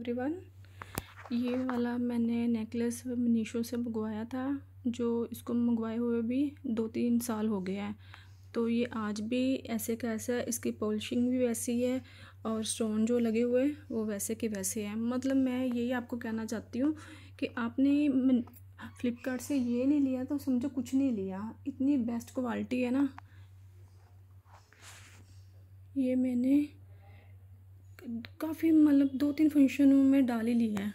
Everyone ये वाला मैंने नेकलेस मीशो से मंगवाया था, जो इसको मंगवाए हुए भी दो तीन साल हो गया है। तो ये आज भी ऐसे का ऐसा है इसकी पॉलिशिंग भी वैसी है और स्टोन जो लगे हुए, वो वैसे के वैसे हैं। मतलब मैं यही आपको कहना चाहती हूँ कि आपने फ्लिपकार्ट से ये नहीं लिया तो समझो कुछ नहीं लिया। इतनी बेस्ट क्वालिटी है ना। ये मैंने काफ़ी मतलब दो तीन फ़ंक्शन में डाल ही ली है।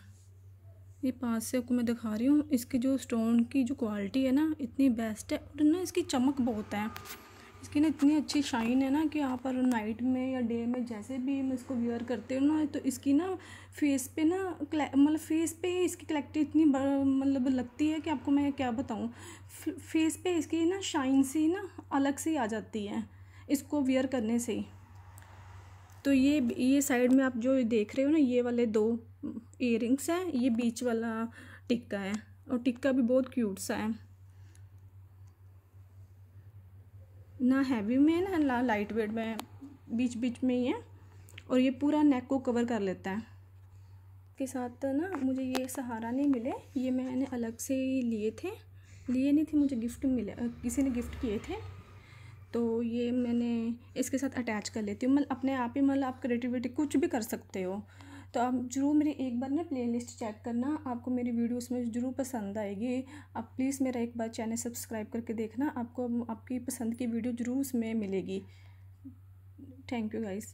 ये पास से आपको मैं दिखा रही हूँ। इसकी जो स्टोन की जो क्वालिटी है ना, इतनी बेस्ट है और ना इसकी चमक बहुत है। इसकी ना इतनी अच्छी शाइन है ना कि आप पर नाइट में या डे में जैसे भी मैं इसको वियर करते हो ना तो इसकी ना फेस पे ना मतलब फेस पे इसकी क्लैरिटी इतनी मतलब लगती है कि आपको मैं क्या बताऊँ। फेस पे इसकी ना शाइन सी ना अलग सी आ जाती है इसको वियर करने से ही। तो ये ये साइड में आप जो देख रहे हो ना, ये वाले दो इयर हैं, ये बीच वाला टिक्का है, और टिक्का भी बहुत क्यूट सा है। ना हैवी में है ना लाइट वेट में बीच बीच में ही है, और ये पूरा नेक को कवर कर लेता है। के साथ ना, मुझे ये सहारा नहीं मिले, ये मैंने अलग से लिए थे, लिए नहीं थे, मुझे गिफ्ट मिले किसी ने गिफ्ट किए थे। तो ये मैंने इसके साथ अटैच कर लेती हूँ। मतलब अपने आप ही मतलब आप क्रिएटिविटी कुछ भी कर सकते हो। तो आप ज़रूर मेरी एक बार ना प्लेलिस्ट चेक करना। आपको मेरी वीडियो उसमें ज़रूर पसंद आएगी। आप प्लीज़ मेरा एक बार चैनल सब्सक्राइब करके देखना। आपको आपकी पसंद की वीडियो ज़रूर उसमें मिलेगी। Thank you guys